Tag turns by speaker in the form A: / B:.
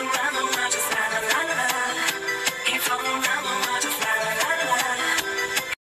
A: around.